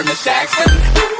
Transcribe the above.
in the Jackson.